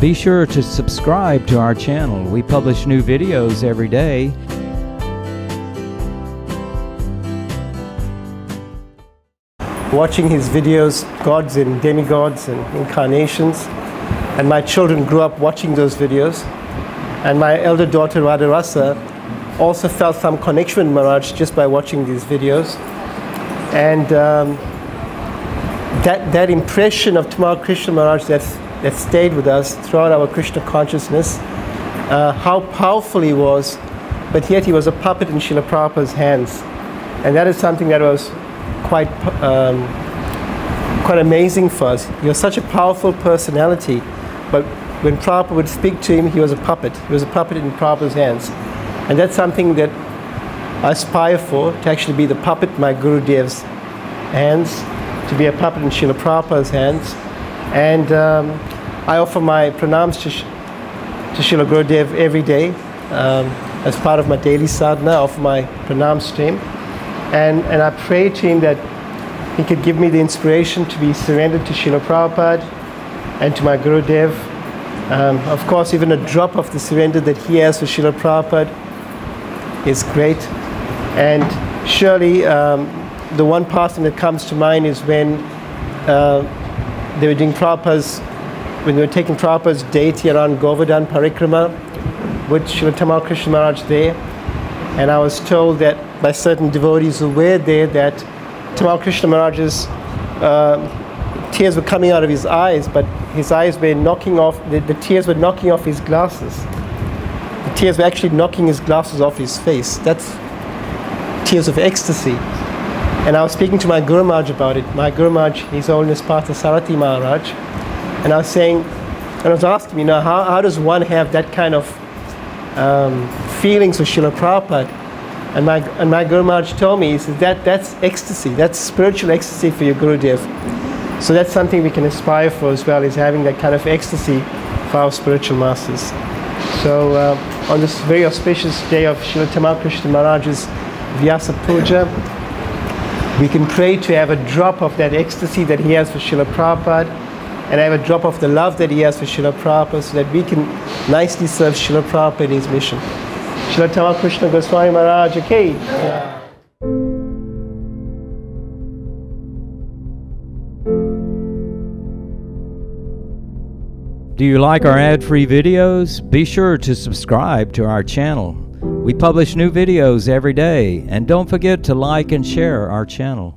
Be sure to subscribe to our channel. We publish new videos every day. watching his videos, gods and demigods and incarnations. And my children grew up watching those videos. And my elder daughter, Radharasa, also felt some connection with Maharaj just by watching these videos. And um, that, that impression of Tamal Krishna Maharaj that, that stayed with us throughout our Krishna consciousness, uh, how powerful he was, but yet he was a puppet in Srila Prabhupada's hands. And that is something that was quite um, quite amazing for us. Was such a powerful personality, but when Prabhupada would speak to him, he was a puppet. He was a puppet in Prabhupada's hands. And that's something that I aspire for, to actually be the puppet my Guru Dev's hands, to be a puppet in Srila Prabhupada's hands. And um, I offer my pranams to, to Srila Gurudev every day. Um, as part of my daily sadhana, I offer my pranams to him. And, and I pray to him that he could give me the inspiration to be surrendered to Srila Prabhupada and to my Guru Dev. Um, of course, even a drop of the surrender that he has for Srila Prabhupada is great. And surely um, the one passing that comes to mind is when uh, they were doing Prabhupada's, when they were taking Prabhupada's deity around Govardhan Parikrama with Srila Tamal Krishna Maharaj there. And I was told that by certain devotees who were there that Tamal Krishna Maharaj's uh, tears were coming out of his eyes, but his eyes were knocking off, the, the tears were knocking off his glasses. The tears were actually knocking his glasses off his face. That's tears of ecstasy. And I was speaking to my Guru Maharaj about it. My Guru Maharaj, His Holiness Partha Sarathi Maharaj. And I was saying, and I was asking, you know, how, how does one have that kind of um, feelings with Srila Prabhupada? And my, and my Guru Maharaj told me, he said, that, that's ecstasy, that's spiritual ecstasy for your Guru Dev. So that's something we can aspire for as well, is having that kind of ecstasy for our spiritual masters. So uh, on this very auspicious day of Srila Tamal Krishna Maharaj's Vyasa Puja, we can pray to have a drop of that ecstasy that he has for Srila Prabhupada and have a drop of the love that he has for Srila Prabhupada so that we can nicely serve Srila Prabhupada in his mission. Srila Tamal Krishna Goswami Maharaj Ki. Do you like our ad free videos? Be sure to subscribe to our channel. We publish new videos every day, and don't forget to like and share our channel.